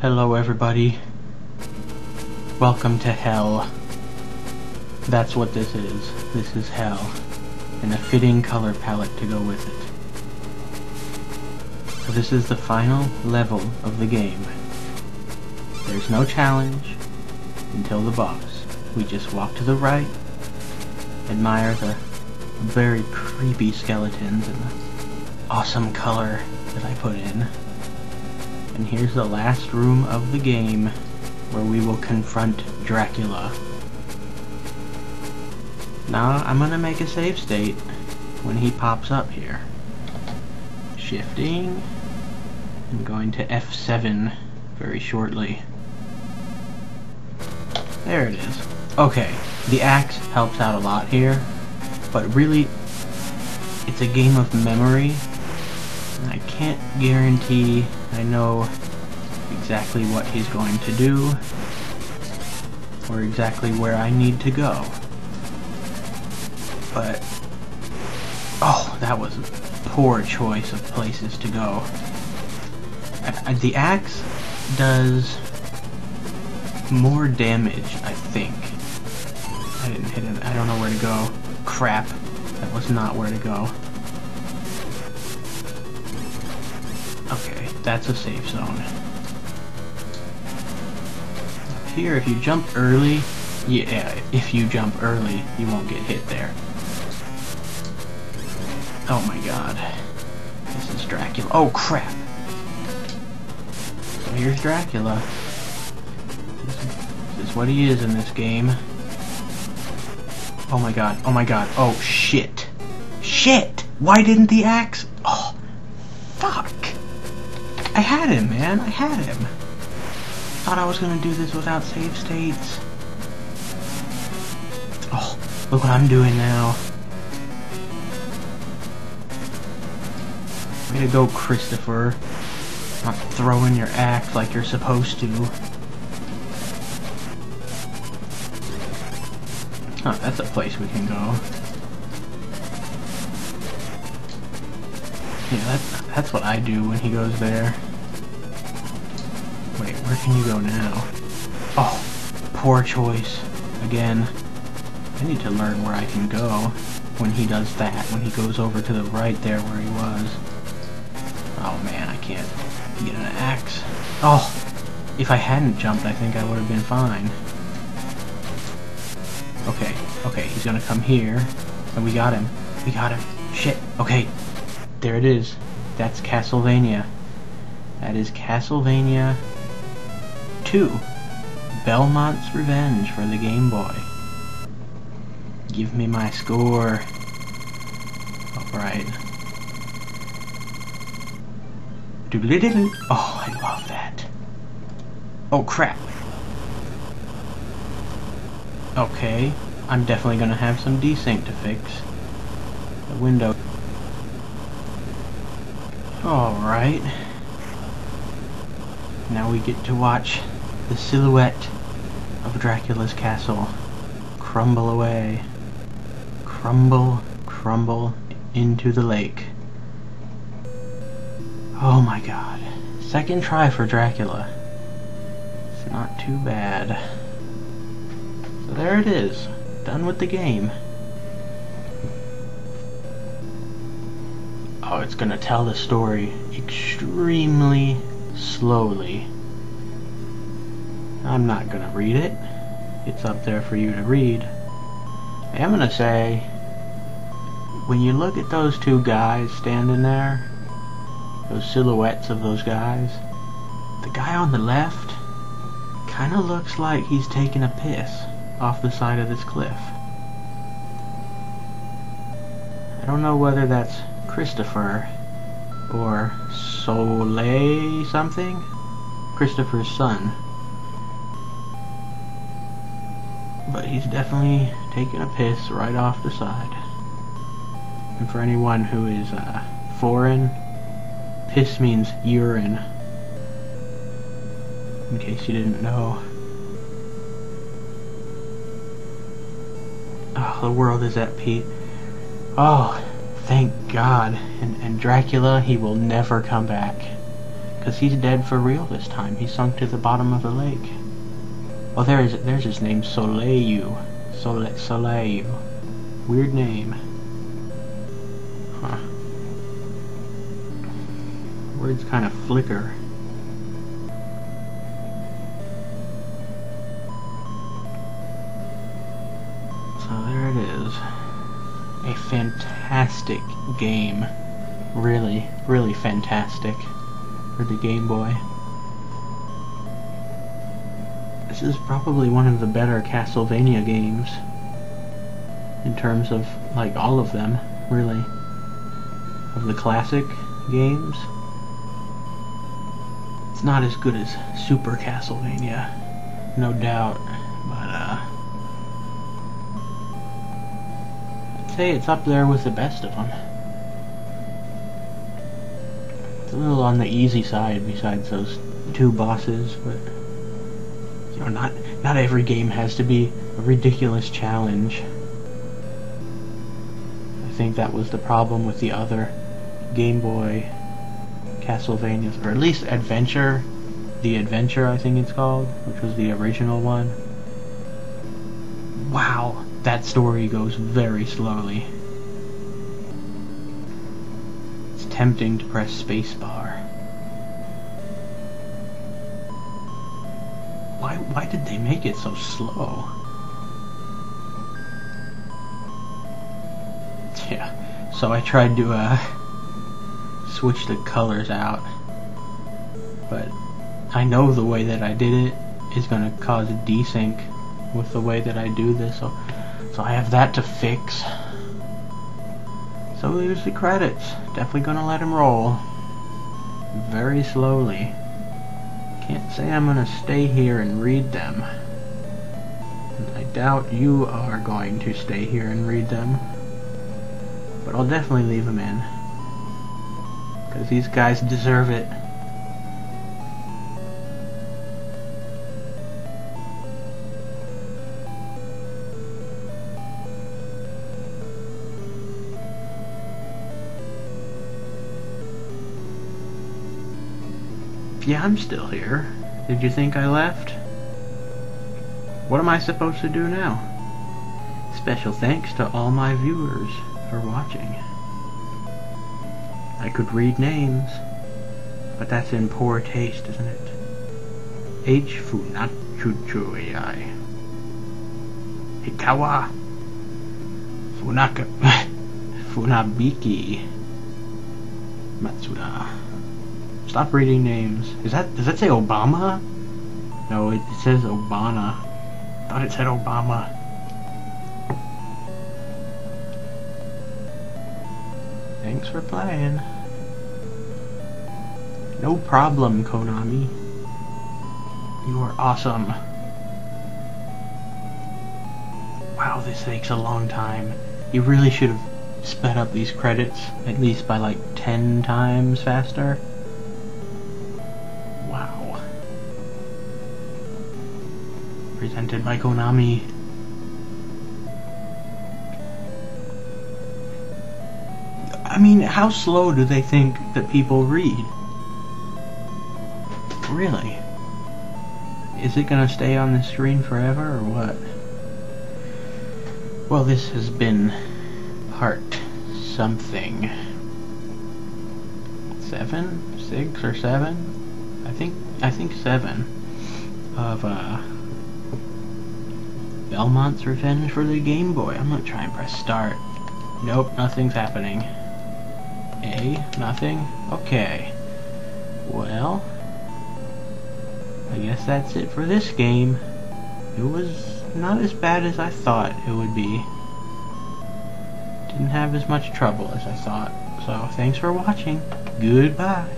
Hello, everybody. Welcome to hell. That's what this is. This is hell. And a fitting color palette to go with it. So this is the final level of the game. There's no challenge until the boss. We just walk to the right, admire the very creepy skeletons and the awesome color that I put in. And here's the last room of the game where we will confront Dracula. Now I'm gonna make a save state when he pops up here. Shifting and going to F7 very shortly. There it is. Okay, the axe helps out a lot here, but really it's a game of memory. And I can't guarantee I know exactly what he's going to do or exactly where I need to go. But, oh, that was a poor choice of places to go. Uh, the axe does more damage, I think. I didn't hit it. I don't know where to go. Crap. That was not where to go. Okay, that's a safe zone. Here, if you jump early, yeah, if you jump early, you won't get hit there. Oh my god. This is Dracula. Oh crap! So here's Dracula. This is what he is in this game. Oh my god, oh my god, oh shit. Shit! Why didn't the axe... I had him, man, I had him. Thought I was gonna do this without save states. Oh, look what I'm doing now. Way to go, Christopher. Not throwing your act like you're supposed to. Oh, that's a place we can go. Yeah, that's what I do when he goes there. Wait, where can you go now? Oh, poor choice. Again. I need to learn where I can go when he does that, when he goes over to the right there where he was. Oh man, I can't get an axe. Oh, if I hadn't jumped, I think I would have been fine. Okay, okay, he's gonna come here, and we got him. We got him. Shit, okay. There it is. That's Castlevania. That is Castlevania 2. Belmont's Revenge for the Game Boy. Give me my score. Alright. Oh, I love that. Oh, crap. Okay. I'm definitely gonna have some desync to fix. The window. Alright. Now we get to watch the silhouette of Dracula's castle crumble away. Crumble, crumble into the lake. Oh my god. Second try for Dracula. It's not too bad. So there it is. Done with the game. Oh, it's gonna tell the story extremely slowly. I'm not gonna read it. It's up there for you to read. I am gonna say, when you look at those two guys standing there, those silhouettes of those guys, the guy on the left kind of looks like he's taking a piss off the side of this cliff. I don't know whether that's Christopher or Soleil something? Christopher's son. But he's definitely taking a piss right off the side. And for anyone who is uh, foreign, piss means urine. In case you didn't know. Oh, the world is at peace. Oh, thank God. And, and Dracula, he will never come back. Because he's dead for real this time. He sunk to the bottom of the lake. Oh, there is, there's his name, Soleil. Sole, Soleil. Weird name. Huh. Words kind of flicker. So there it is. A fantastic game. Really, really fantastic for the Game Boy. This is probably one of the better Castlevania games. In terms of, like, all of them, really. Of the classic games. It's not as good as Super Castlevania, no doubt, but, uh... I'd say it's up there with the best of them. It's a little on the easy side besides those two bosses, but you know, not not every game has to be a ridiculous challenge. I think that was the problem with the other Game Boy Castlevanias, or at least Adventure, the Adventure I think it's called, which was the original one. Wow, that story goes very slowly. It's tempting to press spacebar. Why, why did they make it so slow? Yeah, so I tried to, uh, switch the colors out. But I know the way that I did it is going to cause a desync with the way that I do this, so, so I have that to fix. So there's the credits. Definitely going to let him roll. Very slowly. Can't say I'm going to stay here and read them. I doubt you are going to stay here and read them. But I'll definitely leave them in. Because these guys deserve it. Yeah, I'm still here. Did you think I left? What am I supposed to do now? Special thanks to all my viewers for watching. I could read names, but that's in poor taste, isn't it? H. Funachuchuei. Hikawa. Funaka. Funabiki. Matsuda. Stop reading names. Is that does that say Obama? No, it, it says Obama. Thought it said Obama. Thanks for playing. No problem, Konami. You are awesome. Wow, this takes a long time. You really should have sped up these credits at least by like 10 times faster. Presented by Konami. I mean, how slow do they think that people read? Really? Is it gonna stay on the screen forever or what? Well, this has been part something. Seven? Six or seven? I think I think seven of uh Belmont's Revenge for the Game Boy. I'm gonna try and press start. Nope, nothing's happening. A, nothing? Okay. Well, I guess that's it for this game. It was not as bad as I thought it would be. Didn't have as much trouble as I thought. So, thanks for watching. Goodbye.